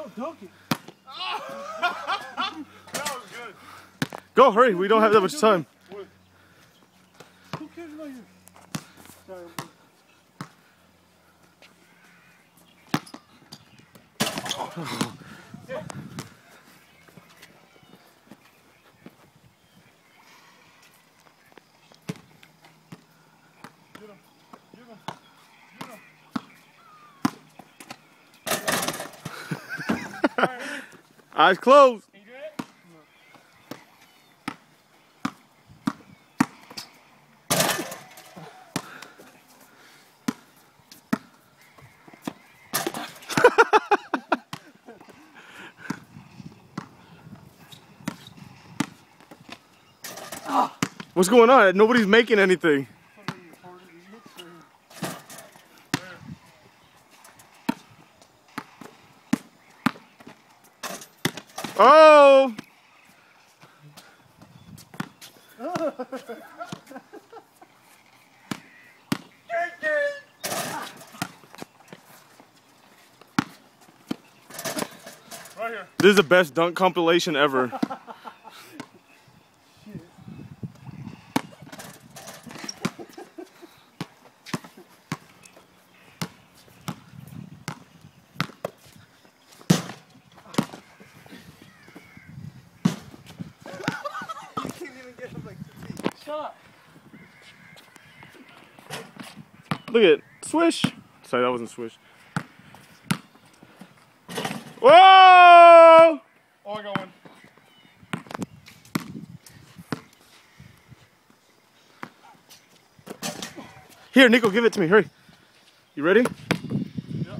Don't dunk it. that was good. Go, hurry. We don't have that much time. Who cares about you? Sorry. Eyes closed. What's going on? Nobody's making anything. Oh! Right here. This is the best dunk compilation ever. up. Look at it. Swish. Sorry, that wasn't swish. Whoa! Oh, I got one. Here, Nico, give it to me. Hurry. You ready? Yeah.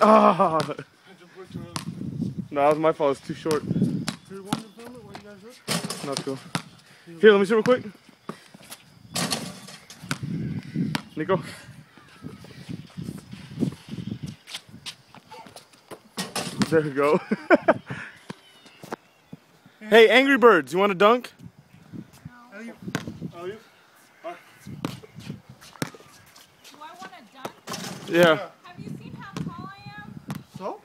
Ah! I just went too early. No, that was my fault. It's too short. Do you want me to film it while you guys are? Not cool. Here, let me see real quick. Nico. There we go. hey, Angry Birds, you want to dunk? Oh, you? Do I want to dunk? Yeah. Have you seen how tall I am? So?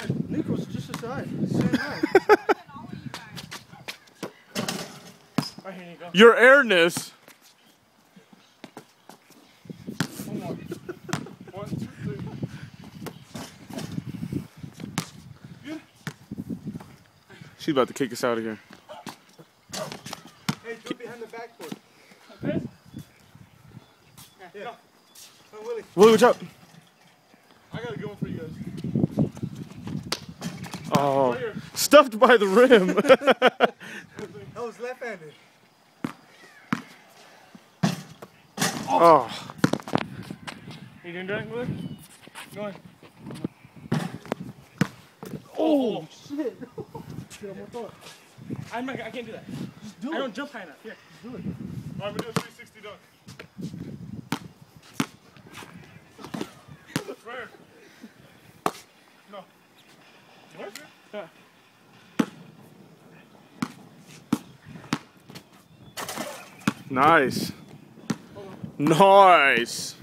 Hey, Nico's just aside. Same height. Taller than all of you guys. Right here you go. Your airness. One more. One, two, three. Good. She's about to kick us out of here. hey, jump behind the backboard. This? Yeah. Come, Willie. Willie, watch out. I got a good one for you guys. Oh, Right stuffed by the rim. That was left-handed. Oh, oh. You doing that, Willie? Go ahead. Oh, oh shit. shit, I'm gonna throw it. I'm not, I can't do that. Just do I it. don't jump high enough. Here. do it. All right, we do a 360 dunk. Right here. No. What? Yeah. nice. Nice.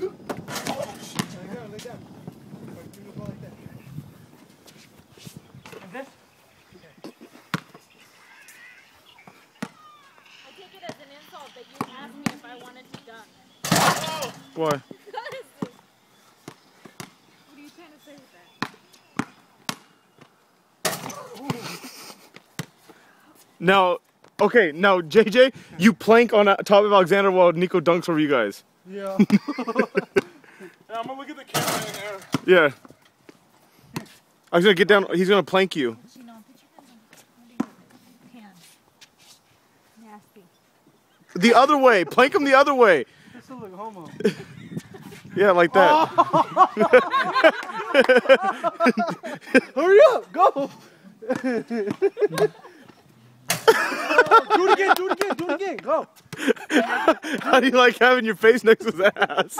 Lay down, lay down. Like, do the ball like that. And this? I take it as an insult that you asked me if I wanted to dunk. Why? What is this? What are you trying to say with that? Now, okay, now JJ, you plank on uh, top of Alexander while Nico dunks over you guys. Yeah. Yeah, I'm gonna look at the camera in the air. Yeah. I was gonna get down. He's gonna plank you. You know, put your hands on under your hands. Nasty. The other way. Plank him the other way. this looks like homo. Yeah, like that. Hurry up, go. Do it again, do it again, do it again, go. How do you like having your face next to his ass?